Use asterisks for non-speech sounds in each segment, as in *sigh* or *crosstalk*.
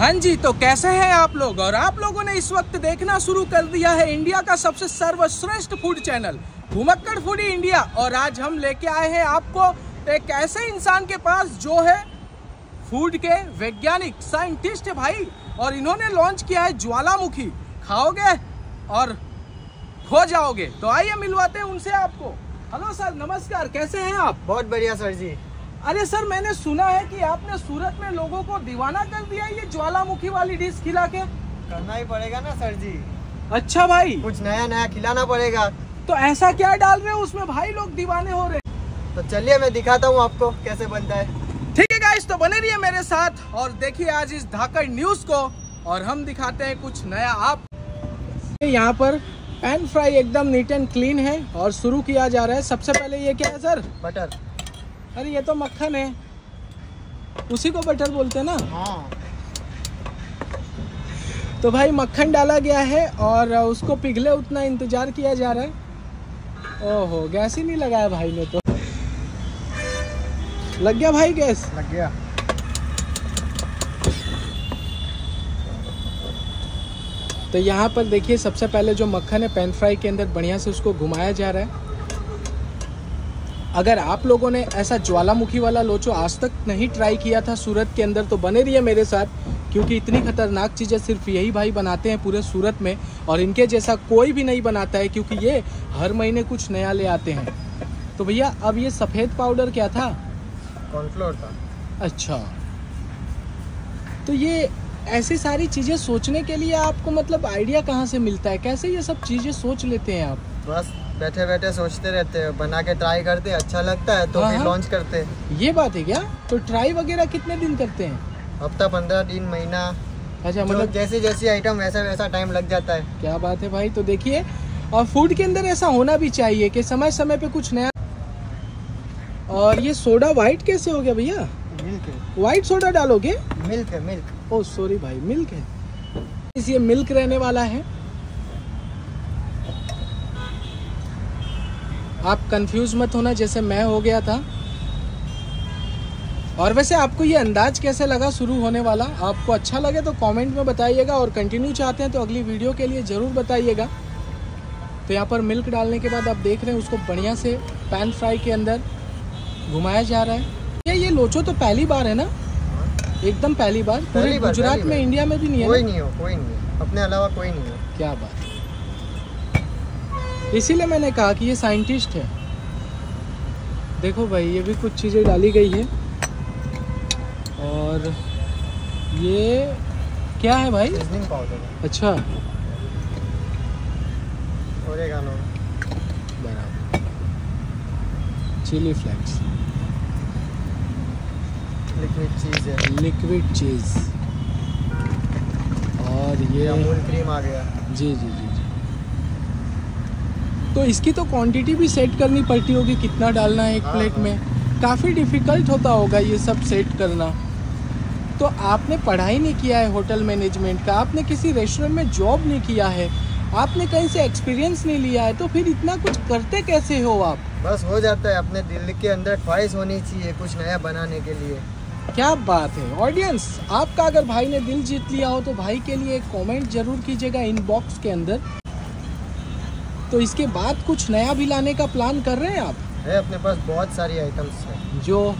हाँ जी तो कैसे हैं आप लोग? और आप लोगों ने इस वक्त देखना शुरू कर दिया है इंडिया का सबसे सर्वश्रेष्ठ food channel Ghumakkad Foodie India और आज हम लेके आए हैं आपको एक ऐसे इंसान के पास जो है फ़ूड के वैज्ञानिक साइंटिस्ट भाई, और इन्होंने लॉन्च किया है ज्वालामुखी। खाओगे और खो जाओगे। तो आइए मिलवाते हैं उनसे आपको। हेलो सर नमस्कार, कैसे हैं आप? बहुत बढ़िया सर जी। अरे सर मैंने सुना है कि आपने सूरत में लोगों को दीवाना कर दिया ये ज्वालामुखी वाली डिश खिला के। करना ही पड़ेगा ना सर जी। अच्छा भाई। कुछ नया नया खिलाना पड़ेगा। तो ऐसा क्या डाल रहे हो उसमें भाई लोग दीवाने हो रहे तो चलिए मैं दिखाता हूँ आपको कैसे बनता है। ठीक है गाइस तो बने रहिए मेरे साथ और देखिए आज इस धाकड़ न्यूज़ को और हम दिखाते हैं कुछ नया आप। यहाँ पर पैन फ्राई एकदम नीट एंड क्लीन है और शुरू किया जा रहा है। सबसे पहले ये क्या है सर? बटर अरे ये तो मक्खन है। उसी को बटर बोलते हैं ना? हाँ। तो भाई मक्खन डाला गया है और उसको पिघले उतना इंतज़ार किया जा रहा है। ओहो गैस ही नहीं लगाया भाई ने तो। लग गया भाई गैस? लग गया। तो यहाँ पर देखिए सबसे पहले जो मक्खन है पैन फ्राई के अंदर बढ़िया से उसको घुमाया जा रहा है। अगर आप लोगों ने ऐसा ज्वालामुखी वाला लोचो आज तक नहीं ट्राई किया था सूरत के अंदर तो बने रहिए मेरे साथ क्योंकि इतनी खतरनाक चीज़ें सिर्फ़ यही भाई बनाते हैं पूरे सूरत में और इनके जैसा कोई भी नहीं बनाता है क्योंकि ये हर महीने कुछ नया ले आते हैं। तो भैया अब ये सफ़ेद पाउडर क्या था? कॉर्नफ्लोर था। अच्छा। तो ये ऐसी सारी चीज़ें सोचने के लिए आपको मतलब आइडिया कहाँ से मिलता है? कैसे ये सब चीज़ें सोच लेते हैं आप? बस बैठे बैठे सोचते रहते हैं बना के ट्राई करते अच्छा लगता है तो फिर हाँ। लॉन्च करते हैं। ये बात है क्या? तो ट्राई वगैरह कितने दिन करते हैं? हफ़्ता पंद्रह दिन महीना। अच्छा मतलब जैसी जैसी आइटम वैसा वैसा टाइम लग जाता है। क्या बात है भाई? तो देखिए और फ़ूड के अंदर ऐसा होना भी चाहिए कि समय समय पे कुछ नया और ये सोडा वाइट कैसे हो गया भैया? मिल्क है। वाइट सोडा डालोगे? मिल्क है मिल्क ओ सॉरी भाई मिल्क है। ये मिल्क रहने वाला है। आप कंफ्यूज मत होना जैसे मैं हो गया था। और वैसे आपको ये अंदाज कैसे लगा शुरू होने वाला? आपको अच्छा लगे तो कमेंट में बताइएगा और कंटिन्यू चाहते हैं तो अगली वीडियो के लिए ज़रूर बताइएगा। तो यहाँ पर मिल्क डालने के बाद आप देख रहे हैं उसको बढ़िया से पैन फ्राई के अंदर घुमाया जा रहा है। ये ये लोचो तो पहली बार है ना? एकदम पहली बार। पूरे गुजरात में इंडिया में भी नहीं है कोई नहीं हो कोई नहीं अपने अलावा कोई नहीं हो। क्या बात इसीलिए मैंने कहा कि ये साइंटिस्ट है। देखो भाई ये भी कुछ चीज़ें डाली गई है। और ये क्या है भाई? पाउडर अच्छा। बराबर। चिली फ्लेक्स लिक्विड चीज़ है। लिक्विड चीज़ और ये ये अमूल क्रीम आ गया। जी जी जी जी। तो इसकी तो क्वांटिटी भी सेट करनी पड़ती होगी कितना डालना है एक हाँ, प्लेट हाँ। में। काफ़ी डिफ़िकल्ट होता होगा ये सब सेट करना। तो आपने पढ़ाई नहीं किया है होटल मैनेजमेंट का? आपने किसी रेस्टोरेंट में जॉब नहीं किया है? आपने कहीं से एक्सपीरियंस नहीं लिया है? तो फिर इतना कुछ करते कैसे हो आप? बस हो जाता है अपने दिल के अंदर ख्वाहिश होनी चाहिए कुछ नया बनाने के लिए। क्या बात है। ऑडियंस आपका अगर भाई ने दिल जीत लिया हो तो भाई के लिए एक कमेंट ज़रूर कीजिएगा इनबॉक्स के अंदर। तो इसके बाद कुछ नया भी लाने का प्लान कर रहे हैं आप? है अपने पास बहुत सारी आइटम्स है। जो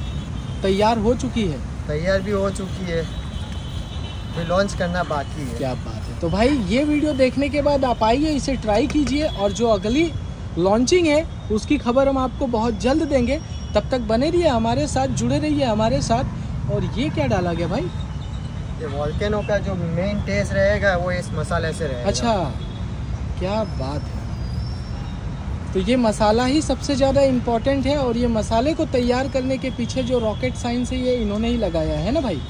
तैयार हो चुकी है। तैयार भी हो चुकी है। फिर लॉन्च करना बाकी है। क्या बात है। तो भाई ये वीडियो देखने के बाद आप आइए इसे ट्राई कीजिए और जो अगली लॉन्चिंग है उसकी खबर हम आपको बहुत जल्द देंगे। तब तक बने रहिए हमारे साथ जुड़े रहिए हमारे साथ। और ये क्या डाला गया भाई? ये वॉल्केनो का जो मेन टेस्ट रहेगा वो इस मसाले से रहेगा। अच्छा क्या बात है। तो ये मसाला ही सबसे ज़्यादा इम्पोर्टेंट है और ये मसाले को तैयार करने के पीछे जो रॉकेट साइंस है ये इन्होंने ही लगाया है ना भाई?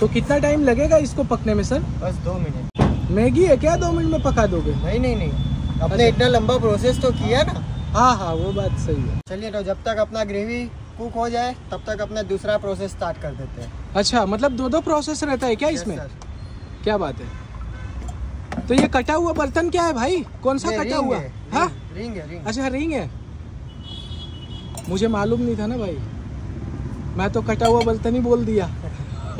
तो कितना टाइम लगेगा इसको पकने में सर बस दो मिनट। मैगी है क्या? दो मिनट में पका दोगे? नहीं नहीं नहीं। अपने अच्छा। इतना लंबा प्रोसेस तो किया ना। हाँ हाँ वो बात सही है। चलिए तो जब तक अपना ग्रेवी कुक हो जाए तब तक अपना दूसरा प्रोसेस स्टार्ट कर देते हैं। अच्छा मतलब दो दो प्रोसेस रहता है क्या इसमें. क्या बात है। तो ये कटा हुआ बर्तन क्या है भाई? कौन सा कटा हुआ? है, हाँ? रिंग है रिंग। अच्छा रिंग है। मुझे मालूम नहीं था ना भाई। मैं तो कटा हुआ बर्तन ही बोल दिया।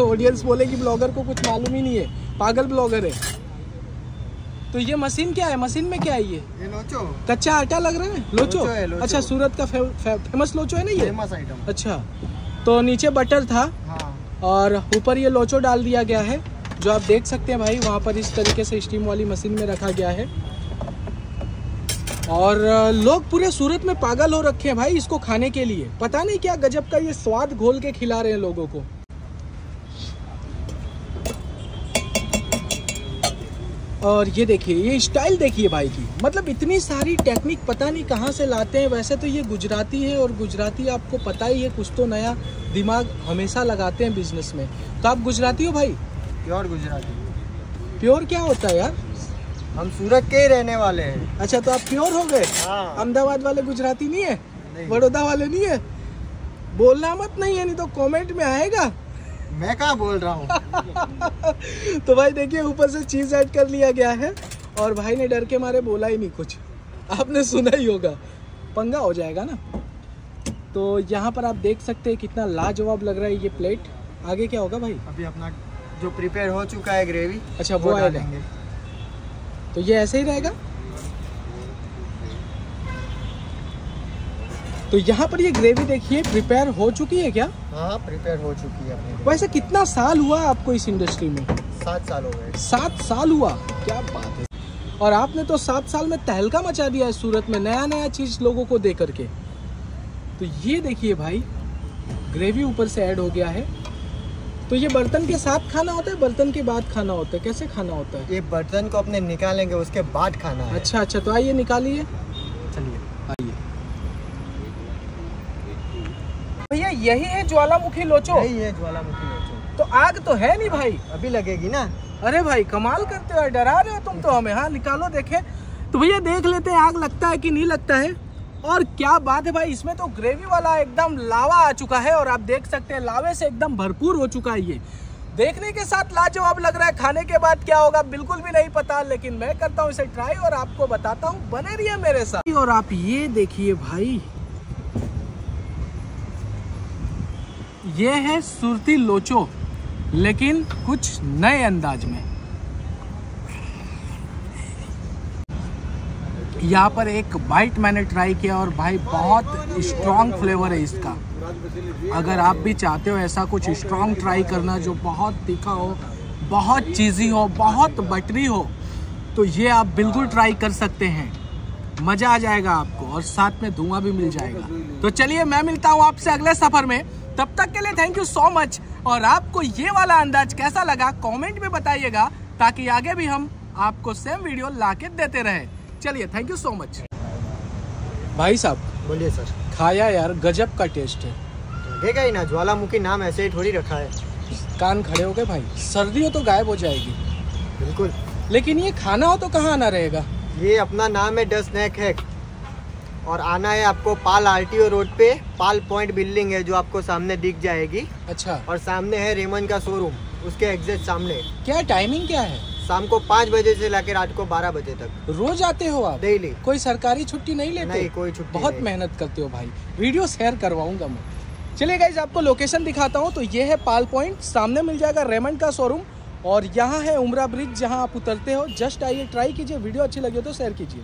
ऑडियंस बोलेगी ब्लॉगर को कुछ मालूम ही नहीं है। पागल ब्लॉगर है। तो ये मशीन क्या है? मशीन में क्या है ये? ये लोचो। कच्चा आटा लग रहा है? लोचो, लोचो? है, लोचो। अच्छा सूरत का फे, फे, फ़ेमस लोचो है ना ये? फ़ेमस आइटम अच्छा। तो नीचे बटर था। हाँ। और ऊपर ये लोचो डाल दिया गया है। जो आप देख सकते हैं भाई, वहाँ पर इस तरीके से स्टीम वाली मशीन में रखा गया है। और लोग पूरे सूरत में पागल हो रखे हैं भाई इसको खाने के लिए। पता नहीं क्या गजब का ये स्वाद घोल के खिला रहे हैं लोगों को। और ये देखिए, ये स्टाइल देखिए भाई की। मतलब इतनी सारी टेक्निक पता नहीं कहाँ से लाते हैं। वैसे तो ये गुजराती है और गुजराती आपको पता ही है, कुछ तो नया दिमाग हमेशा लगाते हैं बिज़नेस में। तो आप गुजराती हो भाई? प्योर गुजराती। प्योर क्या होता है यार? हम सूरत के ही रहने वाले हैं। अच्छा तो आप प्योर हो गए? हाँ। अहमदाबाद वाले गुजराती नहीं है? बड़ौदा वाले नहीं है? बोलना मत नहीं है नहीं तो कमेंट में आएगा। मैं कहाँ बोल रहा हूँ? *laughs* तो भाई देखिए ऊपर से चीज़ ऐड कर लिया गया है और भाई ने डर के मारे बोला ही नहीं कुछ। आपने सुना ही होगा। पंगा हो जाएगा ना? तो यहाँ पर आप देख सकते हैं कितना लाजवाब लग रहा है ये प्लेट आगे क्या होगा भाई? अभी अपना जो प्रिपेयर हो चुका है ग्रेवी अच्छा, वो। डालेंगे। तो ये ऐसे ही रहेगा? तो यहाँ पर ये ग्रेवी देखिए प्रिपेयर हो चुकी है क्या? हाँ प्रिपेयर हो चुकी है वैसे कितना साल हुआ आपको इस इंडस्ट्री में? सात साल हो गए। सात साल हुआ? क्या बात है। और आपने तो सात साल में तहलका मचा दिया है सूरत में नया नया चीज़ लोगों को दे करके तो ये देखिए भाई ग्रेवी ऊपर से ऐड हो गया है। तो ये बर्तन के साथ खाना होता है बर्तन के बाद खाना होता है? कैसे खाना होता है? ये बर्तन को अपने निकालेंगे उसके बाद खाना है। अच्छा अच्छा तो आइए निकालिए। चलिए। आइए। भैया यही है ज्वालामुखी लोचो? यही है ज्वालामुखी लोचो। तो आग तो है नहीं भाई। अभी लगेगी ना? अरे भाई कमाल करते हो डरा रहे हो तुम तो हमें। हाँ निकालो देखे। तो भैया देख लेते हैं आग लगता है कि नहीं लगता है? और क्या बात है भाई, इसमें तो ग्रेवी वाला एकदम लावा आ चुका है और आप देख सकते हैं, लावे से एकदम भरपूर हो चुका है ये। देखने के साथ लाजवाब लग रहा है, खाने के बाद क्या होगा बिल्कुल भी नहीं पता, लेकिन मैं करता हूँ इसे ट्राई और आपको बताता हूँ, बने रहिए मेरे साथ। और आप ये देखिए भाई, ये है सुरती लोचो, लेकिन कुछ नए अंदाज में। यहाँ पर एक बाइट मैंने ट्राई किया और भाई बहुत स्ट्रॉन्ग फ्लेवर है इसका। अगर आप भी चाहते हो ऐसा कुछ स्ट्रॉन्ग ट्राई करना जो बहुत तीखा हो, बहुत चीज़ी हो, बहुत बटरी हो तो ये आप बिल्कुल ट्राई कर सकते हैं। मज़ा आ जाएगा आपको और साथ में धुआँ भी मिल जाएगा। तो चलिए मैं मिलता हूँ आपसे अगले सफ़र में। तब तक के लिए थैंक यू सो मच और आपको ये वाला अंदाज कैसा लगा कमेंट में बताइएगा, ताकि आगे भी हम आपको सेम वीडियो लाके देते रहे। चलिए थैंक यू सो मच भाई साहब बोलिए सर। खाया यार गजब का टेस्ट है। लगेगा ही ना ज्वालामुखी नाम ऐसे ही थोड़ी रखा है। कान खड़े हो गए भाई सर्दी हो तो गायब हो जाएगी। बिल्कुल। लेकिन ये खाना हो तो कहाँ आना रहेगा? ये अपना नाम है द स्नैक हैक। और आना है आपको पाल आरटीओ रोड पे पाल पॉइंट बिल्डिंग है जो आपको सामने दिख जाएगी। अच्छा। और सामने है रेमन का शोरूम उसके एग्जैक्ट सामने। क्या टाइमिंग क्या है? शाम को पाँच बजे से लेकर रात को बारह बजे तक। रोज आते हो आप? डेली। कोई सरकारी छुट्टी नहीं लेते? नहीं कोई छुट्टी बहुत मेहनत करते हो भाई। वीडियो शेयर करवाऊँगा मैं। चलिए गाइज़ आपको लोकेशन दिखाता हूँ तो ये है पाल पॉइंट। सामने मिल जाएगा रेमंड का शोरूम और यहाँ है उमरा ब्रिज जहाँ आप उतरते हो। जस्ट आइए ट्राई कीजिए वीडियो अच्छी लगी हो तो शेयर कीजिए।